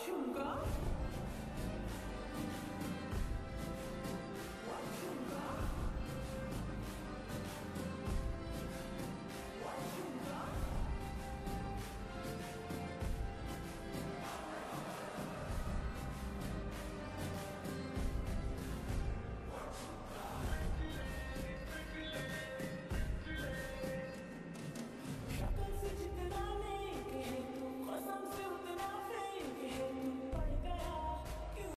Chunga?